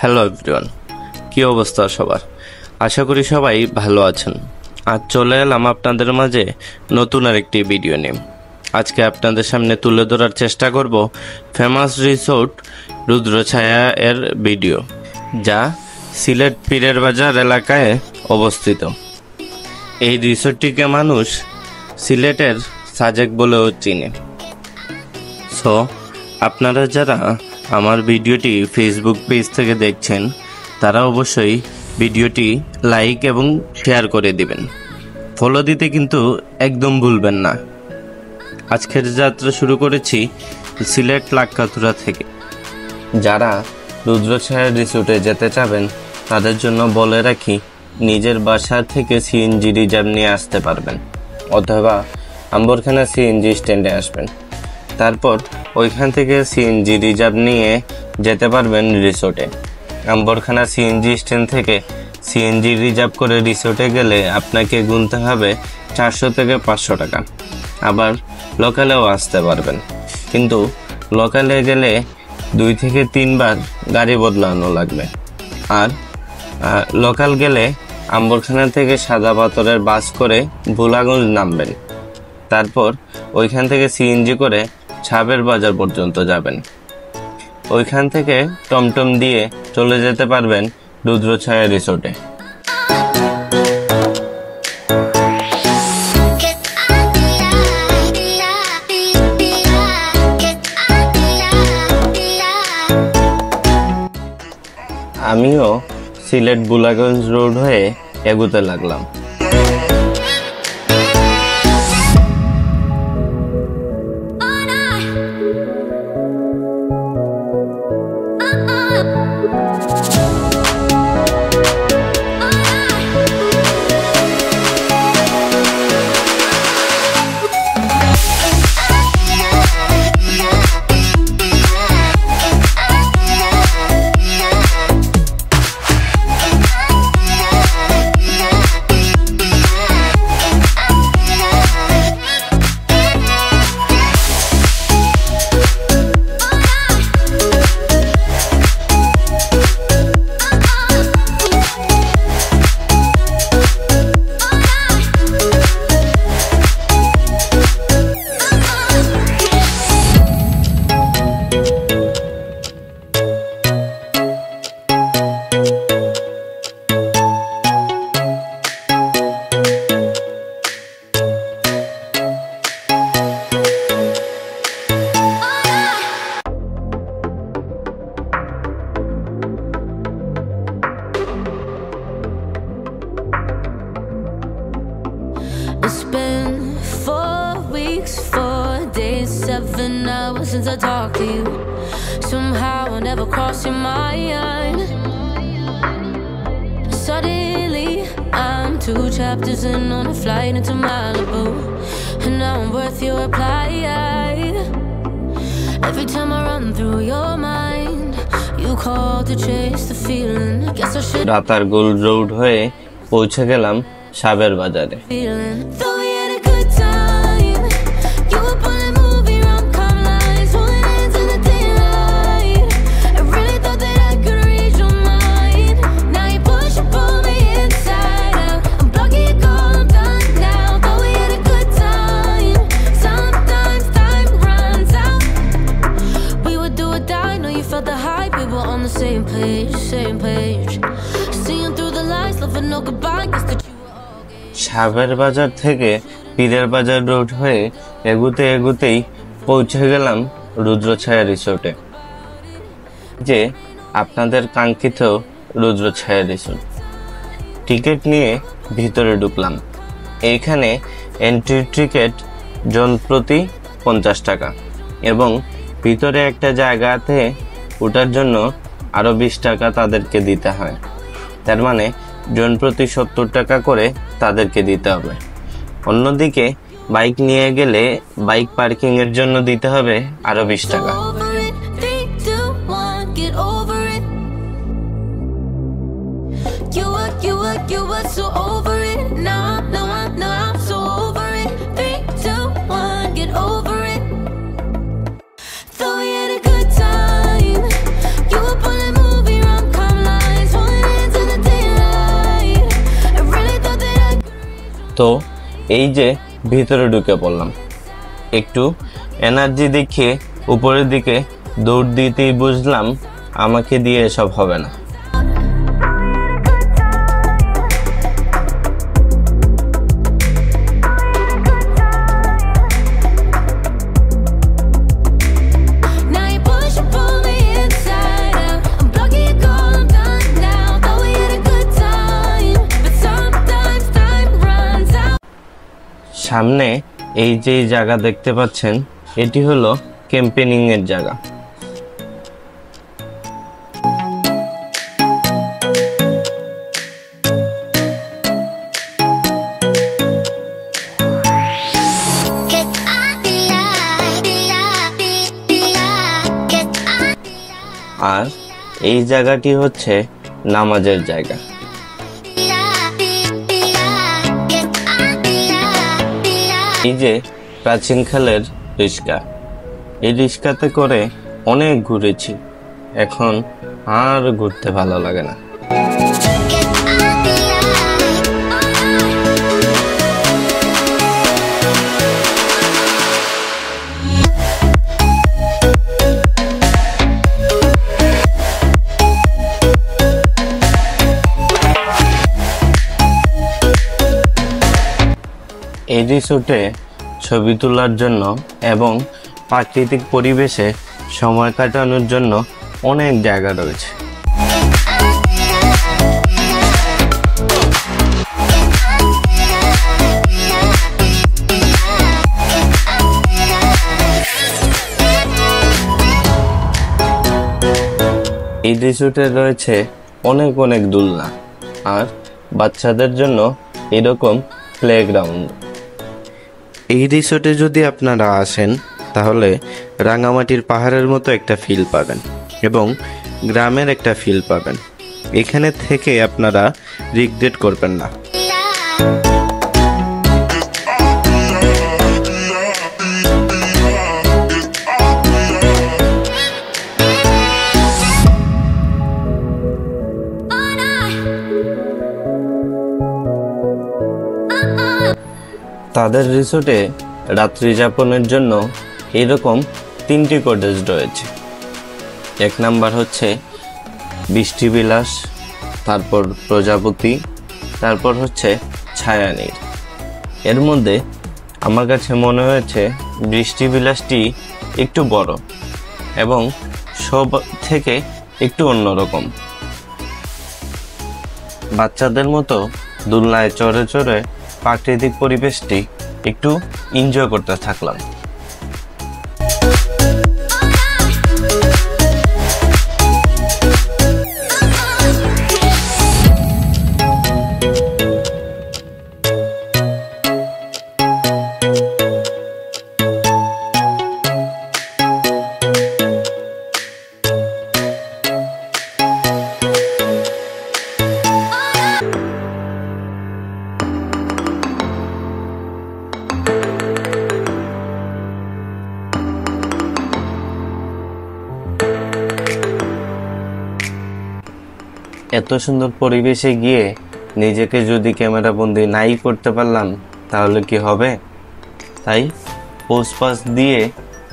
Hello everyone কী অবস্থা সবার? আশা করি সবাই ভালো আছেন। আজ চলে এলাম আপনাদের মাঝে নতুন আরেকটি ভিডিও নিয়ে। আজকে আপনাদের সামনে তুলে ধরার চেষ্টা করব ফেমাস রিসোর্ট রুদ্রছায়া এর ভিডিও যা সিলেট পীরের বাজার এলাকায় অবস্থিত। এই রিসোর্টটিকে মানুষ সিলেটের সাজেক বলেও চিনে। সো আপনারা যারা আমার ভিডিওটি ফেসবুক পেজ থেকে দেখছেন, তারা অবশ্যই ভিডিওটি লাইক এবং শেয়ার করে দিবেন। ফলো দিতে কিন্তু একদম ভুলবেন না। আজকের যাত্রা শুরু করেছি সিলেট লাক্কাতুরা থেকে। যারা রুদ্রছায়া রিসোর্টে যেতে চাবেন, তাদের জন্য বলে রাখি, নিজের বাসা থেকে সিএনজি রিজার্ভ নিয়ে আসতে পারবেন, অথবা আম্বরখানা সিএনজি স্ট্যান্ডে আসবেন। তারপর ওইখান থেকে সিএনজি রিজার্ভ নিয়ে যেতে পারবেন রিসোর্টে। আম্বরখানা সিএনজি স্ট্যান্ড থেকে সিএনজি রিজার্ভ করে রিসোর্টে গেলে আপনাকে গুনতে হবে চারশো থেকে পাঁচশো টাকা। আবার লোকালেও আসতে পারবেন। কিন্তু লোকালে গেলে দুই থেকে তিনবার গাড়ি বদলানো লাগবে। আর লোকাল গেলে আম্বরখানা থেকে সাদা পাথরের বাস করে ভোলাগঞ্জ নামবেন। তারপর ওইখান থেকে সিএনজি করে ছাবের বাজার পর্যন্ত যাবেন। ওইখান থেকে টমটম দিয়ে চলে যেতে পারবেন রুদ্রছায়া রিসোর্টে। আমিও সিলেট বুলাগঞ্জ রোড হয়ে এগুতে লাগলাম। Hours since I talked to you. Somehow I never crossed your mind. Suddenly, I'm two chapters in on a flight into Malibu, and now I'm worth your reply. Every time I run through your mind, you call to chase the feeling. Guess I should Ratargul road হয়ে পৌঁছে গেলাম সাবের বাজারে সাবের বাজার থেকে পীরের বাজার road হয়ে এগুতে এগুতেই পৌঁছে গেলাম রুদ্রছায়া রিসোর্টে। যে আপনাদের কাঙ্ক্ষিত রুদ্রছায়া রিসোর্ট। টিকিট নিয়ে ভিতরে ঢুকলাম। এইখানে এন্ট্রি টিকিট জন প্রতি পঞ্চাশ টাকা এবং ভিতরে একটা জায়গাতে ওঠার জন্য আরও বিশ টাকা তাদেরকে দিতে হয়। তার মানে জন প্রতি সত্তর টাকা করে তাদেরকে দিতে হবে। অন্যদিকে বাইক নিয়ে গেলে বাইক পার্কিং এর জন্য দিতে হবে আরও বিশ টাকা। you were so over তো এই যে ভিতরে ঢুকে পড়লাম। একটু এনার্জি দেখিয়ে উপরের দিকে দৌড় দিতেই বুঝলাম আমাকে দিয়ে এসব হবে না। সামনে এই যে জায়গা দেখতে পাচ্ছেন, এটি হলো ক্যাম্পেনিং এর জায়গা। আর এই জায়গাটি হচ্ছে নামাজের জায়গা। এই যে প্রাচীন খালের রিক্সা এই রিক্সাতে করে অনেক ঘুরেছি। এখন আর ঘুরতে ভালো লাগে না। রিসোর্টে ছবি তোলার জন্য এবং প্রাকৃতিক পরিবেশে সময় কাটানোর জন্য অনেক জায়গা রয়েছে। এই রিসোর্টে রয়েছে অনেক অনেক দোলনা আর বাচ্চাদের জন্য এরকম প্লেগ্রাউন্ড এই রিসোর্টে যদি আপনারা আসেন, তাহলে রাঙামাটির পাহাড়ের মতো একটা ফিল পাবেন এবং গ্রামের একটা ফিল পাবেন। এখানে থেকে আপনারা রিগ্রেট করবেন না। তাদের রিসোর্টে রাত্রি যাপনের জন্য এরকম তিনটি কটেজ রয়েছে। এক নাম্বার হচ্ছে বৃষ্টিবিলাস, তারপর প্রজাপতি, তারপর হচ্ছে ছায়ানীর। এর মধ্যে আমার কাছে মনে হয়েছে বৃষ্টিবিলাসটি একটু বড় এবং সব থেকে একটু অন্যরকম বাচ্চাদের মতো দুলনায় চড়ে চড়ে প্রাকৃতিক পরিবেশটি একটু এনজয় করতে থাকলাম। এত সুন্দর পরিবেশে গিয়ে নিজেকে যদি ক্যামেরা বন্দি নাই করতে পারলাম, তাহলে কি হবে? তাই পোস্ট পাস দিয়ে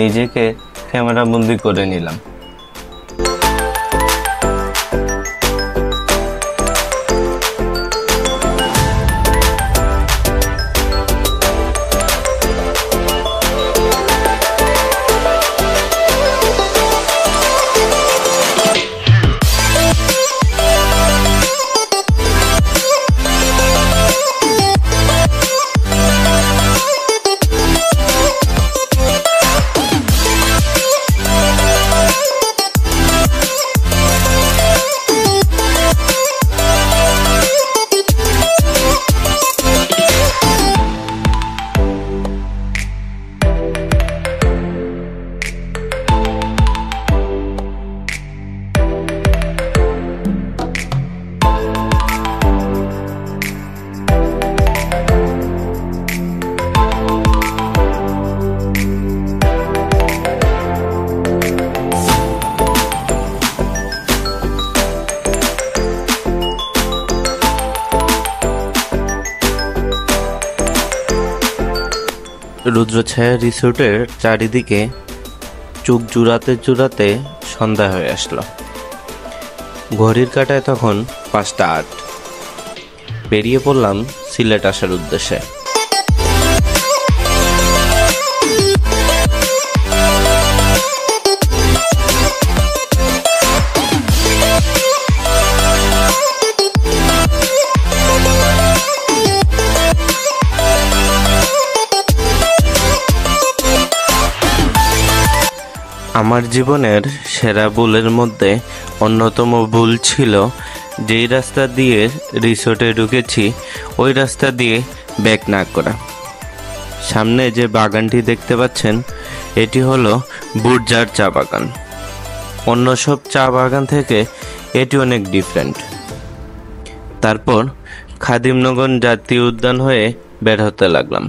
নিজেকে ক্যামেরা বন্দি করে নিলাম। রুদ্রছায়া রিসোর্টের চারিদিকে চোখ জুড়াতে জুড়াতে সন্ধ্যা হয়ে আসলো। ঘড়ির কাটায় তখন পাঁচটা আট। বেরিয়ে পড়লাম সিলেট আসার উদ্দেশ্যে। জীবনের সেরা ভুলের মধ্যে অন্যতম ভুল ছিল যেই রাস্তা দিয়ে রিসোর্টে ঢুকেছি, ওই রাস্তা দিয়ে ব্যাক না করা। সামনে যে বাগানটি দেখতে পাচ্ছেন, এটি হলো বুটজার চা বাগান। অন্য সব চা বাগান থেকে এটি অনেক ডিফারেন্ট তারপর খাদিমনগর জাতীয় উদ্যান হয়ে বের হতে লাগলাম।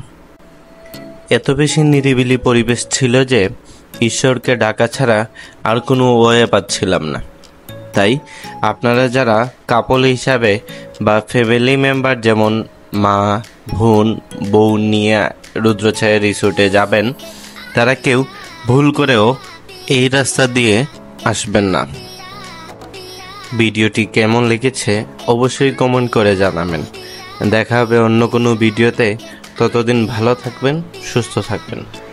এত বেশি নিরিবিলি পরিবেশ ছিল যে ঈশ্বরকে ডাকা ছাড়া আর কোনো ওয়ে পাচ্ছিলাম না। তাই আপনারা যারা কাপল হিসাবে বা ফ্যামিলি মেম্বার যেমন মা, বোন, বউ নিয়ে রুদ্রছায়া রিসোর্টে যাবেন, তারা কেউ ভুল করেও এই রাস্তা দিয়ে আসবেন না। ভিডিওটি কেমন লেগেছে অবশ্যই কমেন্ট করে জানাবেন। দেখা হবে অন্য কোনো ভিডিওতে। ততদিন ভালো থাকবেন, সুস্থ থাকবেন।